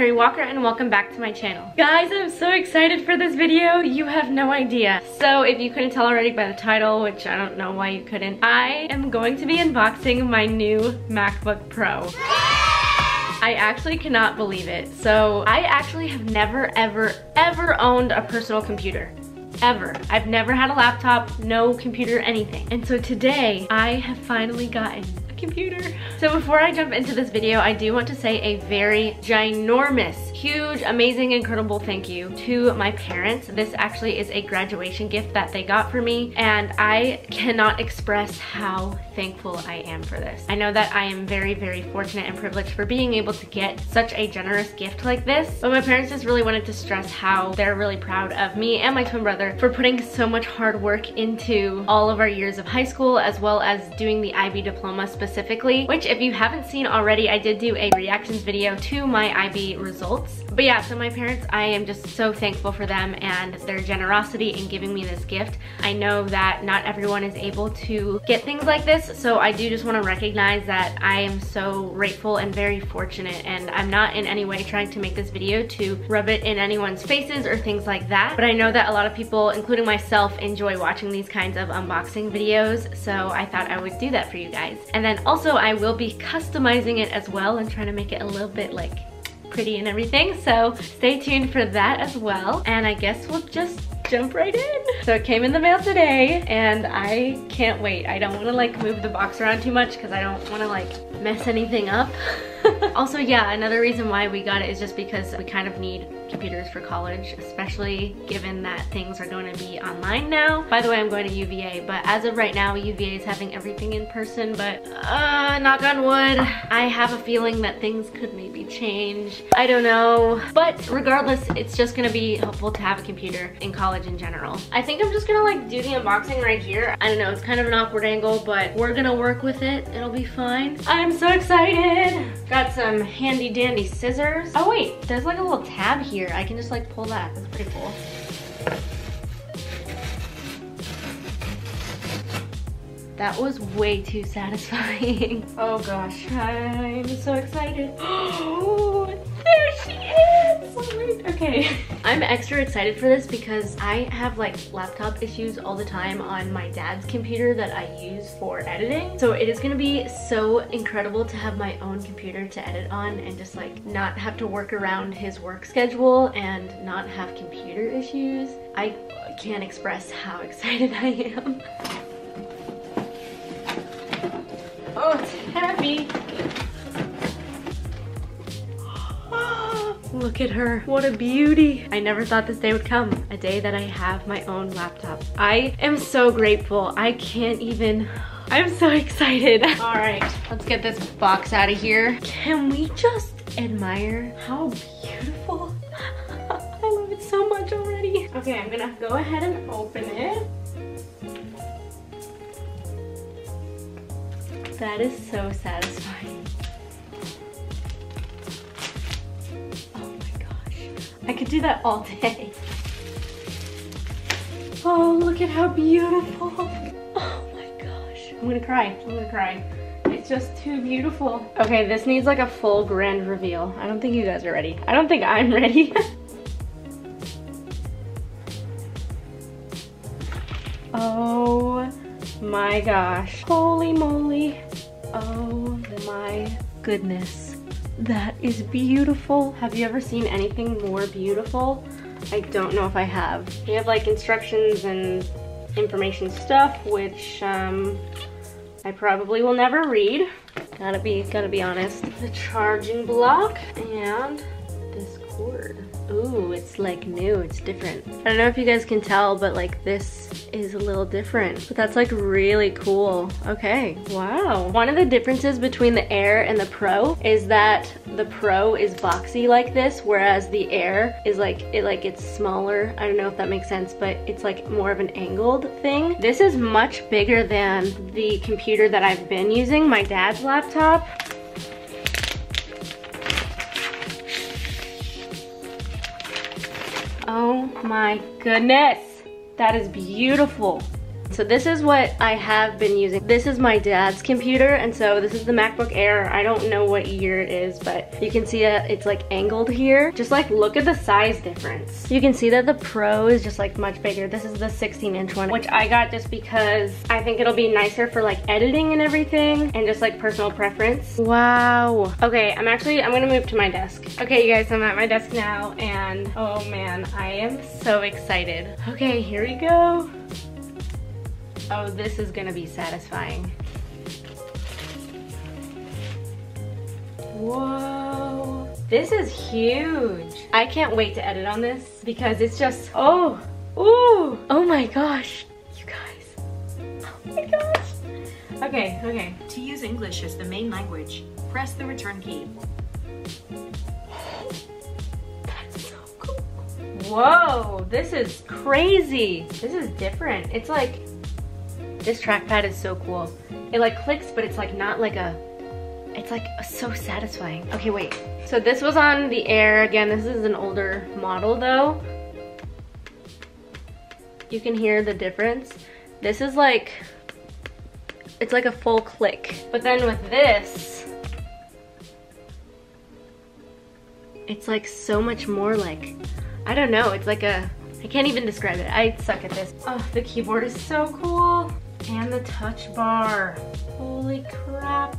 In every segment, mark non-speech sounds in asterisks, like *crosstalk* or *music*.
Carrie Walker and welcome back to my channel. Guys, I'm so excited for this video. You have no idea. So if you couldn't tell already by the title, which I don't know why you couldn't, I am going to be unboxing my new MacBook Pro. I actually cannot believe it. So I actually have never, ever, ever owned a personal computer ever. I've never had a laptop, no computer, anything. And so today I have finally gotten computer. So before I jump into this video, I do want to say a very ginormous, huge, amazing, incredible thank you to my parents. This actually is a graduation gift that they got for me and I cannot express how thankful I am for this. I know that I am very, very fortunate and privileged for being able to get such a generous gift like this, but my parents just really wanted to stress how they're really proud of me and my twin brother for putting so much hard work into all of our years of high school as well as doing the IB diploma specifically specifically, which if you haven't seen already, I did do a reactions video to my IB results. But yeah, so my parents, I am just so thankful for them and their generosity in giving me this gift. I know that not everyone is able to get things like this, so I do just want to recognize that I am so grateful and very fortunate and I'm not in any way trying to make this video to rub it in anyone's faces or things like that. But I know that a lot of people, including myself, enjoy watching these kinds of unboxing videos, so I thought I would do that for you guys. And then also I will be customizing it as well and trying to make it a little bit like pretty and everything. So stay tuned for that as well. And I guess we'll just jump right in. So it came in the mail today and I can't wait. I don't wanna like move the box around too much because I don't wanna like mess anything up. *laughs* *laughs* also, yeah, another reason why we got it is just because we kind of need computers for college, especially given that things are going to be online now. By the way, I'm going to UVA, but as of right now, UVA is having everything in person, but uh, knock on wood, I have a feeling that things could maybe change. I don't know, but regardless, it's just gonna be helpful to have a computer in college in general. I think I'm just gonna like do the unboxing right here. I don't know, it's kind of an awkward angle, but we're gonna work with it. It'll be fine. I'm so excited. Got some handy dandy scissors. Oh wait, there's like a little tab here. I can just like pull that. That's pretty cool. That was way too satisfying. *laughs* oh gosh, I'm so excited. Oh, *gasps* *gasps* there she is! Oh, okay. *laughs* I'm extra excited for this because I have like laptop issues all the time on my dad's computer that I use for editing. So it is gonna be so incredible to have my own computer to edit on and just like not have to work around his work schedule and not have computer issues. I can't express how *laughs* excited I am. Oh, it's heavy. Look at her, what a beauty. I never thought this day would come, a day that I have my own laptop. I am so grateful. I can't even, I'm so *laughs* excited. All right, let's get this box out of here. Can we just admire how beautiful? *laughs* I love it so much already. Okay, I'm gonna go ahead and open it. That is so satisfying. I could do that all day. Oh, look at how beautiful. Oh my gosh. I'm gonna cry. I'm gonna cry. It's just too beautiful. Okay, this needs like a full grand reveal. I don't think you guys are ready. I don't think I'm *laughs* ready. oh my gosh. Holy moly. Oh my goodness. That is beautiful. Have you ever seen anything more beautiful? I don't know if I have. We have like instructions and information stuff, which um, I probably will never read. Gotta be, gotta be honest. The charging block and this cord. Ooh, it's like new, it's different. I don't know if you guys can tell, but like this is a little different. But that's like really cool. Okay, wow. One of the differences between the Air and the Pro is that the Pro is boxy like this, whereas the Air is like, it like it's smaller. I don't know if that makes sense, but it's like more of an angled thing. This is much bigger than the computer that I've been using, my dad's laptop. My goodness. That is beautiful. So this is what I have been using. This is my dad's computer, and so this is the MacBook Air. I don't know what year it is, but you can see that it's like angled here. Just like look at the size difference. You can see that the Pro is just like much bigger. This is the 16 inch one, which I got just because I think it'll be nicer for like editing and everything and just like personal preference. Wow. Okay, I'm actually, I'm gonna move to my desk. Okay, you guys, I'm at my desk now and oh man, I am so excited. Okay, here we go. Oh, this is gonna be satisfying. Whoa. This is huge. I can't wait to edit on this because it's just, oh, ooh, oh my gosh. You guys, oh my gosh. Okay, okay. To use English as the main language, press the return key. That's so cool. Whoa, this is crazy. This is different. It's like, this trackpad is so cool. It like clicks, but it's like not like a, it's like so satisfying. Okay, wait. So this was on the Air. Again, this is an older model though. You can hear the difference. This is like, it's like a full click. But then with this, it's like so much more like, I don't know, it's like a, I can't even describe it. I suck at this. Oh, the keyboard is so cool. And the touch bar. Holy crap.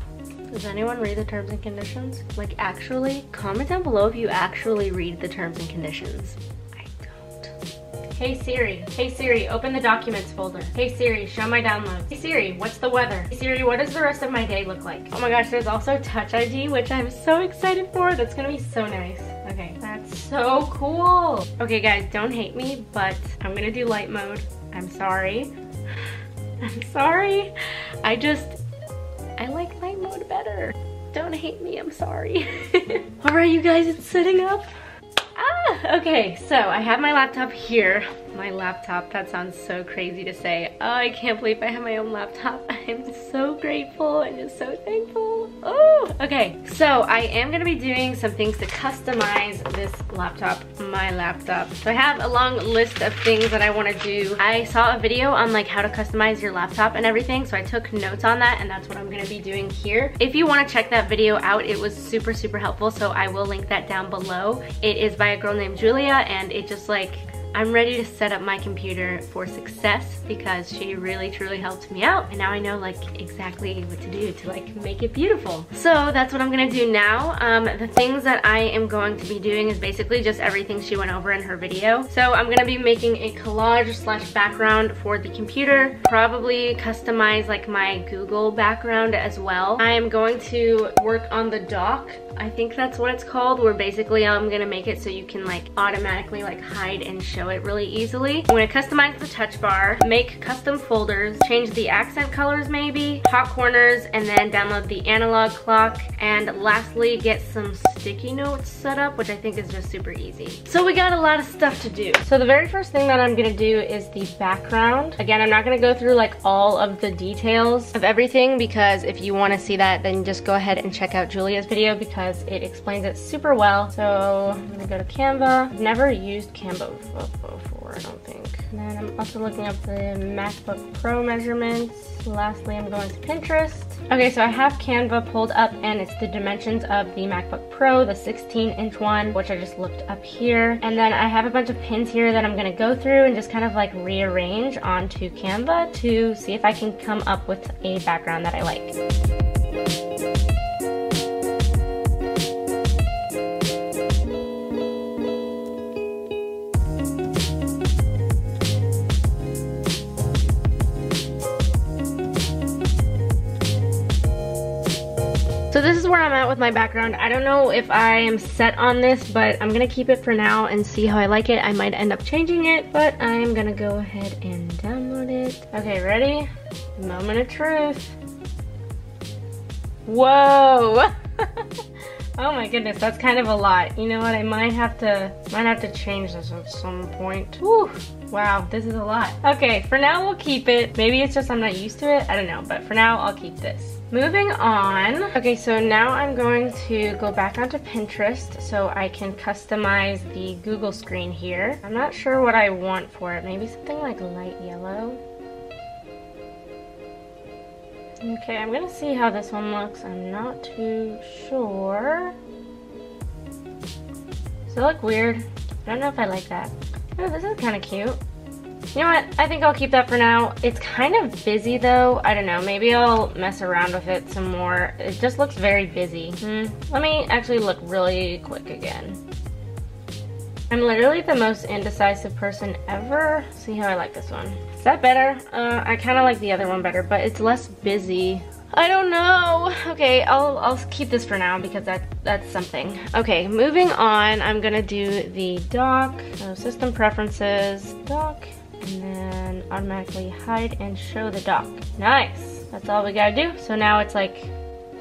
Does anyone read the terms and conditions? Like actually? Comment down below if you actually read the terms and conditions. I don't. Hey Siri, hey Siri, open the documents folder. Hey Siri, show my downloads. Hey Siri, what's the weather? Hey Siri, what does the rest of my day look like? Oh my gosh, there's also Touch ID, which I'm so excited for. That's gonna be so nice. Okay, that's so cool. Okay guys, don't hate me, but I'm gonna do light mode. I'm sorry. I'm *laughs* sorry. I just, I like night mode better. Don't hate me, I'm sorry. *laughs* All right, you guys, it's setting up. Ah, okay, so I have my laptop here. My laptop, that sounds so crazy to say. Oh, I can't believe I have my own laptop. *laughs* I'm so grateful and just so thankful. Okay. So I am gonna be doing some things to customize this laptop, my laptop. So I have a long list of things that I wanna do. I saw a video on like how to customize your laptop and everything, so I took notes on that and that's what I'm gonna be doing here. If you wanna check that video out, it was super, super helpful, so I will link that down below. It is by a girl named Julia and it just like I'm ready to set up my computer for success because she really truly helped me out and now I know like exactly what to do to like make it beautiful. So that's what I'm gonna do now. Um, the things that I am going to be doing is basically just everything she went over in her video. So I'm gonna be making a collage slash background for the computer, probably customize like my Google background as well. I am going to work on the dock I think that's what it's called, where basically I'm gonna make it so you can like automatically like hide and show it really easily. I'm gonna customize the touch bar, make custom folders, change the accent colors maybe, hot corners, and then download the analog clock, and lastly get some sticky notes set up, which I think is just super easy. So we got a lot of stuff to do. So the very first thing that I'm gonna do is the background. Again, I'm not gonna go through like all of the details of everything because if you wanna see that, then just go ahead and check out Julia's video because because it explains it super well. So I'm gonna go to Canva. I've never used Canva before, I don't think. And then I'm also looking up the MacBook Pro measurements. Lastly, I'm going to Pinterest. Okay, so I have Canva pulled up and it's the dimensions of the MacBook Pro, the 16 inch one, which I just looked up here. And then I have a bunch of pins here that I'm gonna go through and just kind of like rearrange onto Canva to see if I can come up with a background that I like. So this is where I'm at with my background. I don't know if I am set on this, but I'm gonna keep it for now and see how I like it. I might end up changing it, but I'm gonna go ahead and download it. Okay, ready? Moment of truth. Whoa! *laughs* oh my goodness, that's kind of a lot. You know what, I might have to, might have to change this at some point. Whew. Wow, this is a lot. Okay, for now we'll keep it. Maybe it's just I'm not used to it, I don't know, but for now I'll keep this. Moving on. Okay, so now I'm going to go back onto Pinterest so I can customize the Google screen here. I'm not sure what I want for it. Maybe something like light yellow. Okay, I'm gonna see how this one looks. I'm not too sure. Does it look weird? I don't know if I like that. Oh, this is kind of cute. You know what? I think I'll keep that for now. It's kind of busy though. I don't know. Maybe I'll mess around with it some more. It just looks very busy. Hmm. Let me actually look really quick again. I'm literally the most indecisive person ever. See how I like this one. Is that better? Uh, I kind of like the other one better, but it's less busy. I don't know. Okay, I'll, I'll keep this for now because that, that's something. Okay, moving on, I'm gonna do the dock, so system preferences, dock, and then automatically hide and show the dock. Nice. That's all we gotta do. So now it's like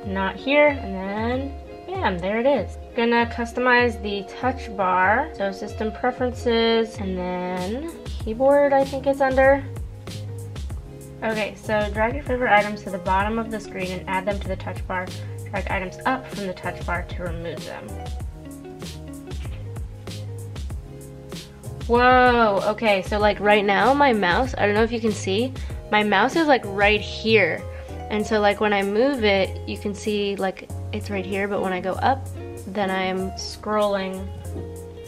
not here, and then bam, there it is. Gonna customize the touch bar. So system preferences, and then keyboard I think is under. Okay, so drag your favorite items to the bottom of the screen and add them to the touch bar. Drag items up from the touch bar to remove them. Whoa, okay, so like right now my mouse, I don't know if you can see, my mouse is like right here. And so like when I move it, you can see like it's right here, but when I go up, then I'm scrolling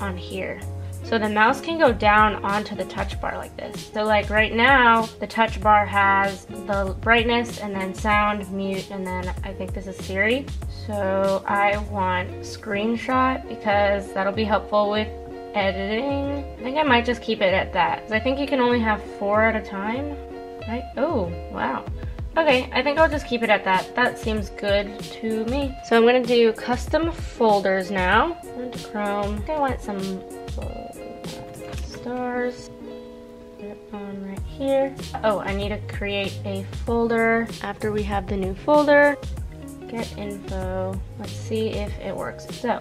on here. So the mouse can go down onto the touch bar like this. So like right now, the touch bar has the brightness and then sound, mute, and then I think this is Siri. So I want screenshot because that'll be helpful with editing. I think I might just keep it at that. I think you can only have four at a time, right? Oh, wow. Okay, I think I'll just keep it at that. That seems good to me. So I'm gonna do custom folders now. Into Chrome. I want some stars. Put on right here. Oh, I need to create a folder after we have the new folder. Get info. Let's see if it works. So,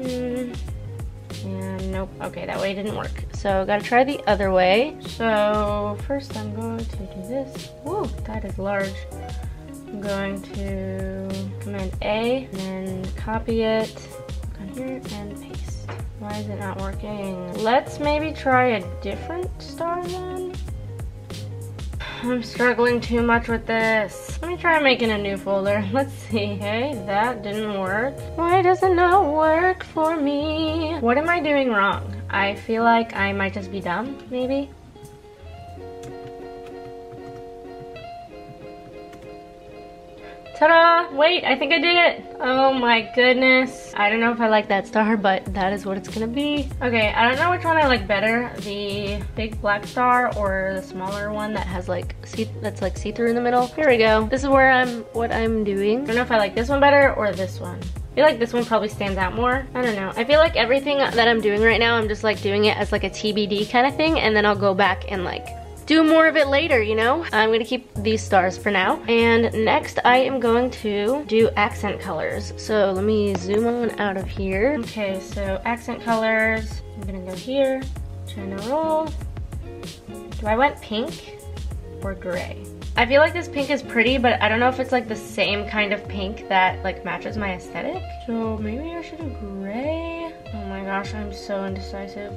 And nope, okay, that way didn't work. So gotta try the other way. So first I'm going to do this. Whoa, that is large. I'm going to Command A and then copy it here and paste. Why is it not working? Let's maybe try a different star then. I'm struggling too much with this. Let me try making a new folder. *laughs* Let's see. Hey, that didn't work. Why does it not work for me? What am I doing wrong? I feel like I might just be dumb, maybe? Ta-da! Wait, I think I did it! Oh my goodness. I don't know if I like that star, but that is what it's gonna be. Okay, I don't know which one I like better, the big black star or the smaller one that has like, see that's like see-through in the middle. Here we go. This is where I'm, what I'm doing. I don't know if I like this one better or this one. I feel like this one probably stands out more. I don't know. I feel like everything that I'm doing right now, I'm just like doing it as like a TBD kind of thing, and then I'll go back and like do more of it later, you know? I'm gonna keep these stars for now. And next I am going to do accent colors. So let me zoom on out of here. Okay, so accent colors. I'm gonna go here, turn a roll. Do I want pink or gray? I feel like this pink is pretty, but I don't know if it's like the same kind of pink that like matches my aesthetic. So maybe I should do gray. Oh my gosh, I'm so indecisive.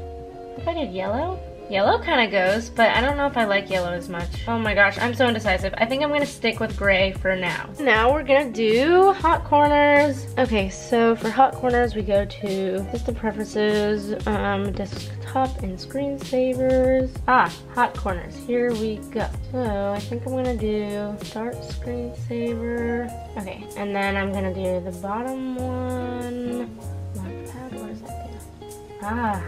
If I did yellow? Yellow kind of goes, but I don't know if I like yellow as much. Oh my gosh, I'm so indecisive. I think I'm gonna stick with gray for now. Now we're gonna do hot corners. Okay, so for hot corners, we go to system preferences, um, desktop and screensavers. Ah, hot corners, here we go. So I think I'm gonna do start screensaver. Okay, and then I'm gonna do the bottom one. Launchpad, what does that do? Ah,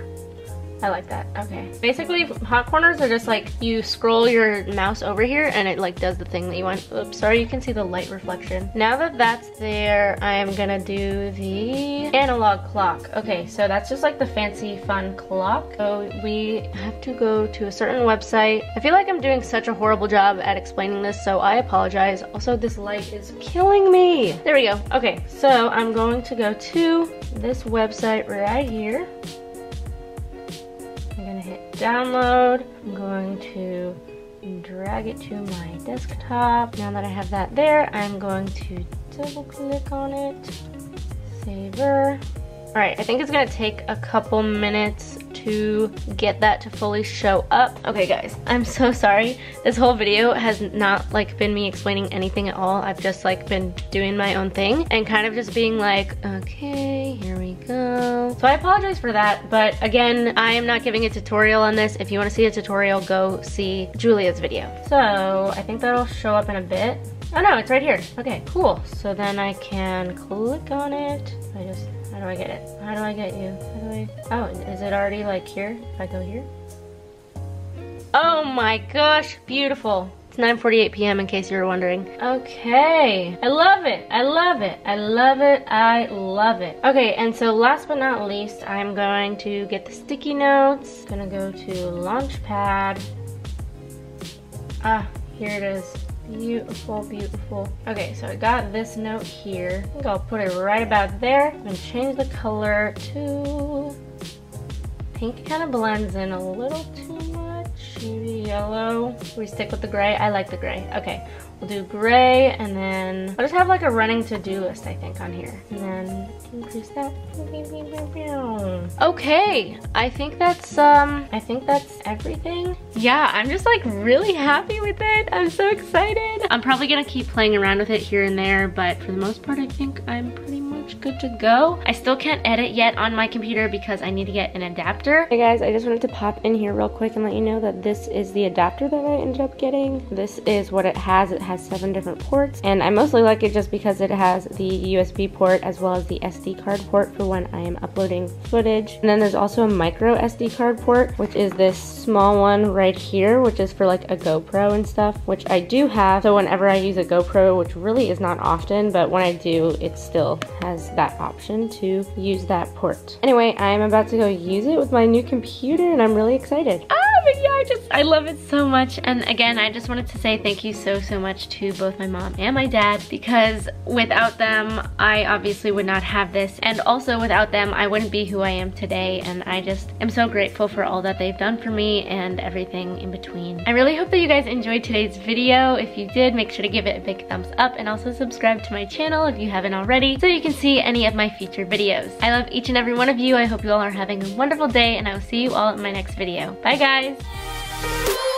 I like that, okay. Basically, hot corners are just like, you scroll your mouse over here and it like does the thing that you want. Oops, sorry, you can see the light reflection. Now that that's there, I am gonna do the analog clock. Okay, so that's just like the fancy fun clock. So we have to go to a certain website. I feel like I'm doing such a horrible job at explaining this, so I apologize. Also, this light is killing me. There we go, okay. So I'm going to go to this website right here download. I'm going to drag it to my desktop. Now that I have that there, I'm going to double click on it, saver, All right, I think it's gonna take a couple minutes to get that to fully show up. Okay guys, I'm so sorry. This whole video has not like been me explaining anything at all. I've just like been doing my own thing and kind of just being like, okay, here we go. So I apologize for that, but again, I am not giving a tutorial on this. If you wanna see a tutorial, go see Julia's video. So I think that'll show up in a bit. Oh no, it's right here. Okay, cool. So then I can click on it. I just how do I get it? How do I get you? How do I? Oh, is it already like here? If I go here? Oh my gosh, beautiful. It's 9.48 p.m. in case you were wondering. Okay, I love it, I love it, I love it, I love it. Okay, and so last but not least, I'm going to get the sticky notes. Gonna go to Launchpad. Ah, here it is. Beautiful, beautiful. Okay, so I got this note here. I think I'll put it right about there. I'm gonna change the color to pink. kind of blends in a little too. Maybe yellow. We stick with the gray. I like the gray. Okay, we'll do gray and then I'll just have like a running to-do list, I think, on here. And then increase that. Okay, I think that's um I think that's everything. Yeah, I'm just like really happy with it. I'm so excited. I'm probably gonna keep playing around with it here and there, but for the most part I think I'm pretty much good to go. I still can't edit yet on my computer because I need to get an adapter. Hey guys, I just wanted to pop in here real quick and let you know that this is the adapter that I ended up getting. This is what it has. It has seven different ports and I mostly like it just because it has the USB port as well as the SD card port for when I am uploading footage. And then there's also a micro SD card port, which is this small one right here, which is for like a GoPro and stuff, which I do have. So whenever I use a GoPro, which really is not often, but when I do, it still has that option to use that port. Anyway, I'm about to go use it with my new computer and I'm really excited. Ah! but yeah, I just, I love it so much. And again, I just wanted to say thank you so, so much to both my mom and my dad because without them, I obviously would not have this. And also without them, I wouldn't be who I am today. And I just am so grateful for all that they've done for me and everything in between. I really hope that you guys enjoyed today's video. If you did, make sure to give it a big thumbs up and also subscribe to my channel if you haven't already so you can see any of my future videos. I love each and every one of you. I hope you all are having a wonderful day and I will see you all in my next video. Bye guys!